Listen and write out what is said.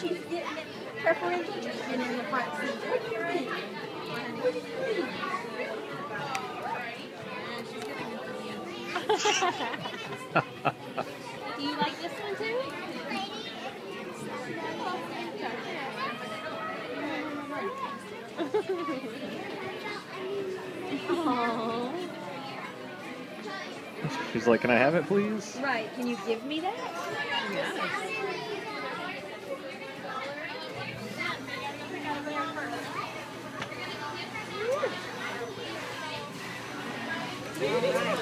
friend and in the front seat. What do you think? What do you think? do you like this one too? Aww. She's like, can I have it, please? Right, can you give me that? Yeah.